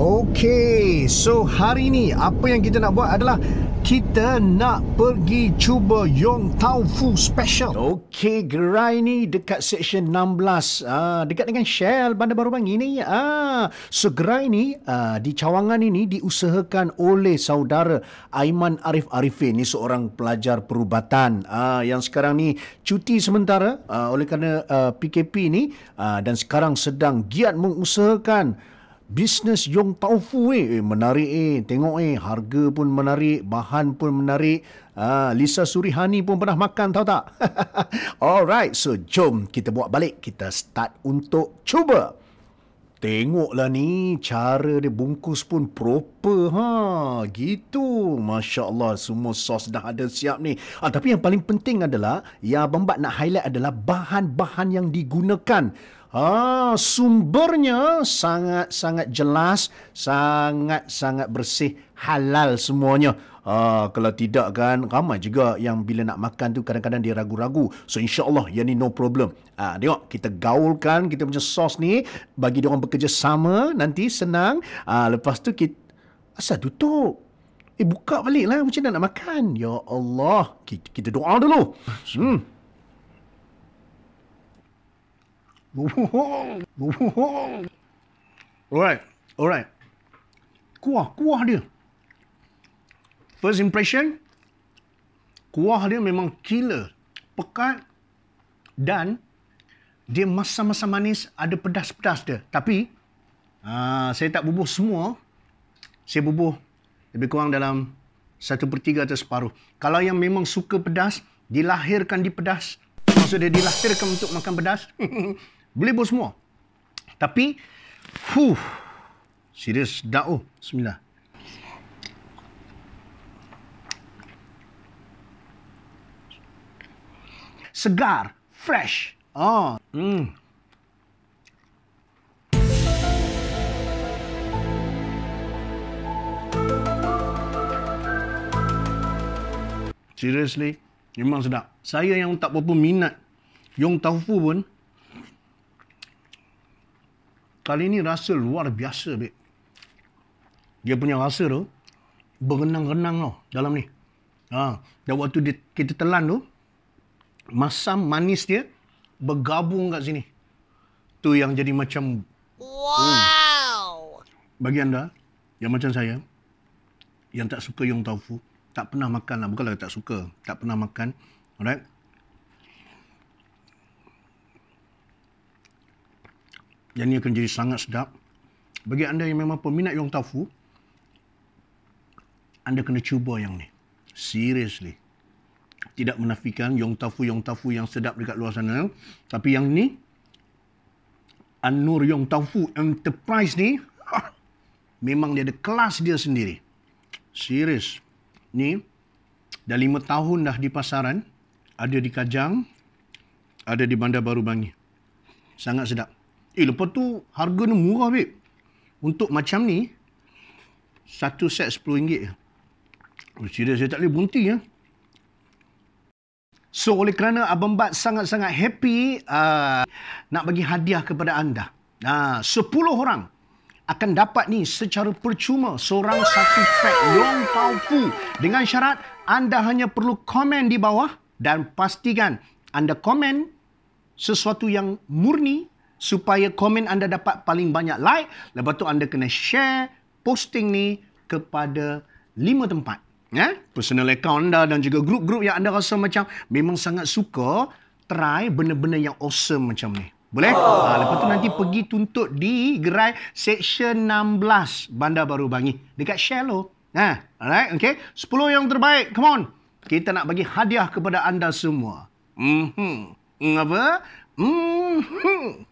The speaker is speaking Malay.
Okey, so hari ni apa yang kita nak buat adalah kita nak pergi cuba Yong Tau Fu Special. Okey, gerai ni dekat section 16. Ah, dekat dengan Shell Bandar Baru Bangi ni. Ah, so gerai ni ah, di cawangan ini diusahakan oleh saudara Aiman Arif Arifin ni seorang pelajar perubatan ah, yang sekarang ni cuti sementara ah, oleh kerana ah, PKP ni ah, dan sekarang sedang giat mengusahakan Bisnes Yong Tau Fu eh. eh menarik eh. Tengok eh harga pun menarik bahan pun menarik. Ah, Lisa Surihani pun pernah makan tahu tak? Alright so jom kita buat balik. Kita start untuk cuba Tengoklah ni cara dia bungkus pun proper ha gitu. Masya Allah semua sos dah ada siap ni. Ah, Tapi yang paling penting adalah Yang Abang nak highlight adalah bahan-bahan yang digunakan. Ah, sumbernya sangat-sangat jelas, sangat-sangat bersih, halal semuanya. Ah, kalau tidak kan, ramai juga yang bila nak makan tu kadang-kadang dia ragu-ragu. So insya-Allah yang ni no problem. Ah, tengok kita gaulkan kita punya sos ni bagi dia orang bekerja sama nanti senang. Ah, lepas tu kita asal tutup. Eh buka balik lah macam mana nak makan. Ya Allah, kita, kita doa dulu. Hmm. Alright, alright. Kuah, kuah dia. First impression, kuah dia memang killer. Pekat dan dia masam-masam manis, ada pedas-pedas dia. Tapi, aa, ah, saya tak bubuh semua. Saya bubuh lebih kurang dalam satu per tiga atau separuh. Kalau yang memang suka pedas, dilahirkan di pedas. Maksudnya dilahirkan untuk makan pedas. Boleh buat semua. Tapi, fuh, serius dah oh. Bismillah. Segar, fresh. Oh, hmm. Seriously, memang sedap. Saya yang tak berapa minat Yong Tau Fu pun, Kali ini rasa luar biasa, Bek. Dia punya rasa tu, berenang-renang tau dalam ni. Ha. Dan waktu dia, kita telan tu, masam manis dia bergabung kat sini. Tu yang jadi macam... Wow! Hmm. Bagi anda, yang macam saya, yang tak suka yung tofu, tak pernah makan lah. Bukanlah tak suka, tak pernah makan. Alright? Yang ini akan jadi sangat sedap. Bagi anda yang memang peminat Yong Tafu, anda kena cuba yang ni. Seriously. Tidak menafikan Yong Tafu, Yong Tafu yang sedap dekat luar sana. Tapi yang ni, An-Nur Yong Tafu Enterprise ni, memang dia ada kelas dia sendiri. Serius. Ni, dah lima tahun dah di pasaran. Ada di Kajang, ada di Bandar Baru Bangi. Sangat sedap. Eh, lepas tu harga ni murah, babe. Untuk macam ni, satu set RM10. Oh, serius, saya tak boleh berhenti, ya. So, oleh kerana Abang Bat sangat-sangat happy uh, nak bagi hadiah kepada anda. Nah, uh, 10 orang akan dapat ni secara percuma seorang satu pack Yong Tau Fu. Dengan syarat anda hanya perlu komen di bawah dan pastikan anda komen sesuatu yang murni supaya komen anda dapat paling banyak like. Lepas tu anda kena share posting ni kepada lima tempat. Ya? Personal account anda dan juga grup-grup yang anda rasa macam memang sangat suka try benda-benda yang awesome macam ni. Boleh? Oh. Ha, lepas tu nanti pergi tuntut di gerai section 16 Bandar Baru Bangi. Dekat Shallow. Ha, alright, okay. 10 yang terbaik, come on. Kita nak bagi hadiah kepada anda semua. Mhm. Mm apa? Mhm.